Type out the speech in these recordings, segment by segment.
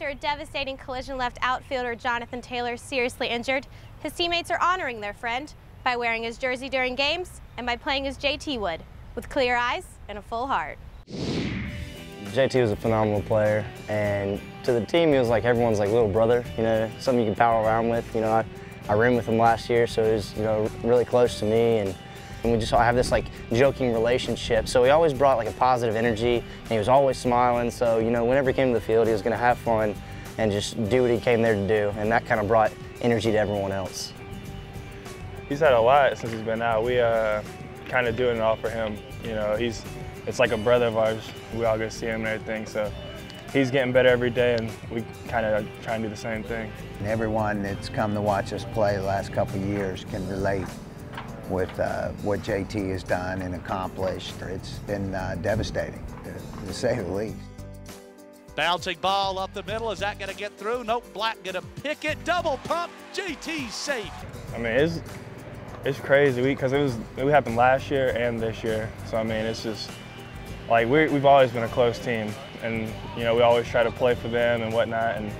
After a devastating collision left outfielder Johnathan Taylor seriously injured, his teammates are honoring their friend by wearing his jersey during games and by playing as JT would, with clear eyes and a full heart. JT was a phenomenal player, and to the team, he was like everyone's like little brother, you know, something you can power around with. You know, I, I ran with him last year, so he was, you know, really close to me, and, and we just all have this like joking relationship. So he always brought like a positive energy, and he was always smiling. So, you know, whenever he came to the field, he was gonna have fun and just do what he came there to do, and that kind of brought energy to everyone else. He's had a lot since he's been out. We uh, kind of doing it all for him. You know, he's it's like a brother of ours. We all go see him and everything. So he's getting better every day, and we kind of try and do the same thing. And everyone that's come to watch us play the last couple of years can relate with uh, what JT has done and accomplished. It's been uh, devastating, to, to say the least. Bouncing ball up the middle. Is that going to get through? Nope. Black going to pick it. Double pump. JT safe. I mean, it's it's crazy because it was it happened last year and this year. So I mean, it's just like we we've always been a close team, and you know we always try to play for them and whatnot. And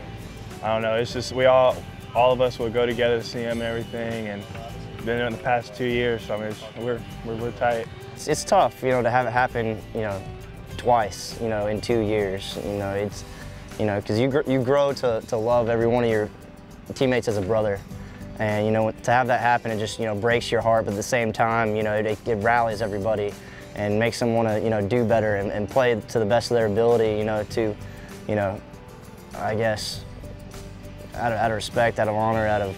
I don't know, it's just we all all of us will go together to see them and everything, and been in the past two years. So I mean, we're, we're we're tight. It's, it's tough, you know, to have it happen, you know, twice, you know, in two years. You know, it's you know because you gr you grow to to love every one of your teammates as a brother. And you know, to have that happen, it just you know breaks your heart, but at the same time, you know, it, it rallies everybody and makes them want to, you know, do better and, and, play to the best of their ability, you know, to, you know, I guess, out of, out of respect, out of honor, out of,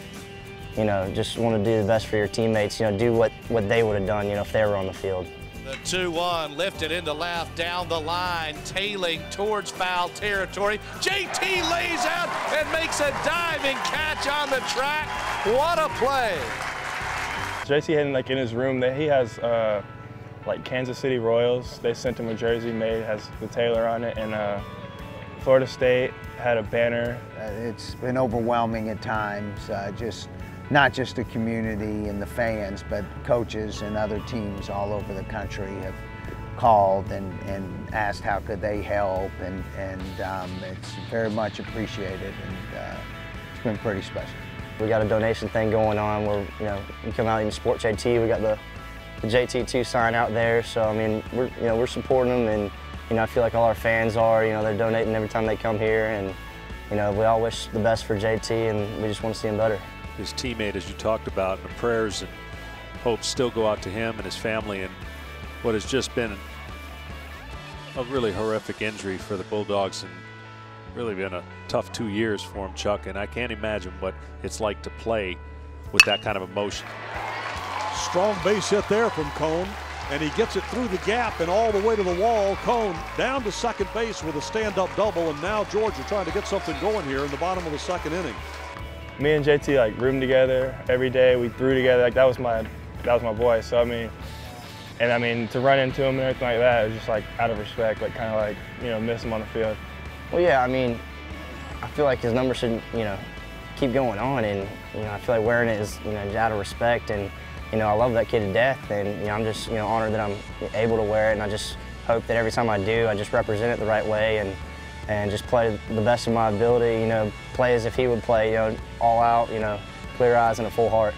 you know, just want to do the best for your teammates, you know, do what, what they would have done, you know, if they were on the field. The 2-1 lifted into left, down the line, tailing towards foul territory. JT lays out and makes a diving catch on the track. What a play. JT had like in his room that he has uh, like Kansas City Royals. They sent him a jersey made, has the Taylor on it, and uh, Florida State had a banner. Uh, it's been overwhelming at times, uh, just not just the community and the fans, but coaches and other teams all over the country have called and, and asked how could they help, and, and um, it's very much appreciated, and uh, it's been pretty special. We got a donation thing going on where, you know, you come out and Sports JT. We got the the JT2 sign out there. So I mean, we're you know we're supporting them, and you know I feel like all our fans are. You know they're donating every time they come here, and you know we all wish the best for JT, and we just want to see him better. His teammate, as you talked about, and the prayers and hopes still go out to him and his family, and what has just been a really horrific injury for the Bulldogs, and really been a tough two years for him, Chuck. And I can't imagine what it's like to play with that kind of emotion. Strong base hit there from Cone, and he gets it through the gap and all the way to the wall. Cone down to second base with a stand-up double, and now Georgia trying to get something going here in the bottom of the second inning. Me and JT like roomed together every day. We threw together. Like that was my that was my boy. So I mean, and I mean to run into him and everything like that it was just like out of respect, like kind of like you know miss him on the field. Well, yeah. I mean, I feel like his number should you know keep going on, and you know I feel like wearing it is you know out of respect and you know, I love that kid to death, and you know, I'm just you know honored that I'm able to wear it, and I just hope that every time I do, I just represent it the right way and and just play the best of my ability. You know, play as if he would play. You know, all out. You know, clear eyes and a full heart.